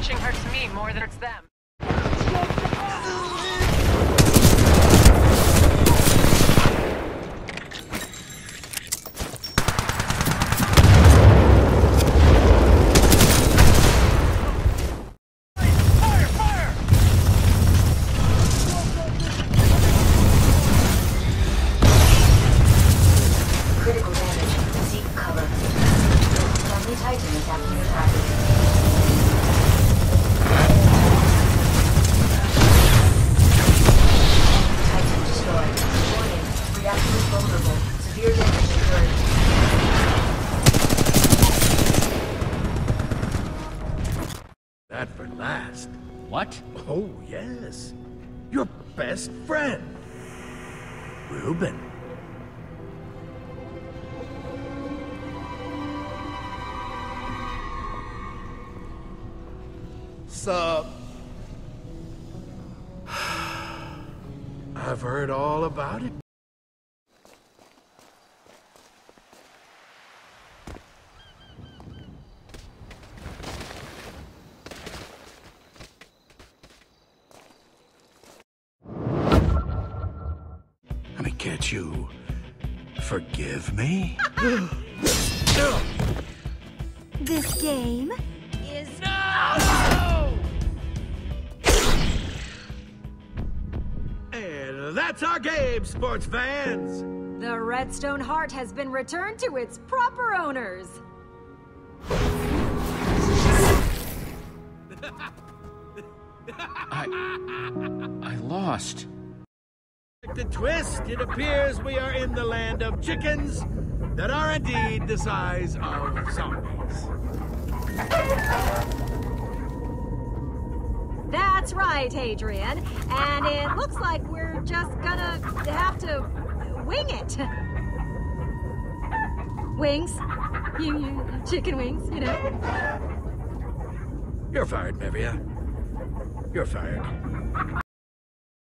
Pushing hurts me more than hurts them. Fire, fire! Critical damage. Seek cover. Friendly Titan attacking your target. Severe damage occurred. That for last. What? Oh, yes. Your best friend. Reuben. Sup? I've heard all about it. Let me catch you. Forgive me? This game is And that's our game, sports fans! the Redstone Heart has been returned to its proper owners. I. I lost. The twist, it appears we are in the land of chickens that are indeed the size of zombies. That's right, Adrian. And it looks like we're just gonna have to wing it. Wings. You, you, chicken wings, you know. You're fired, Mevia. You're fired.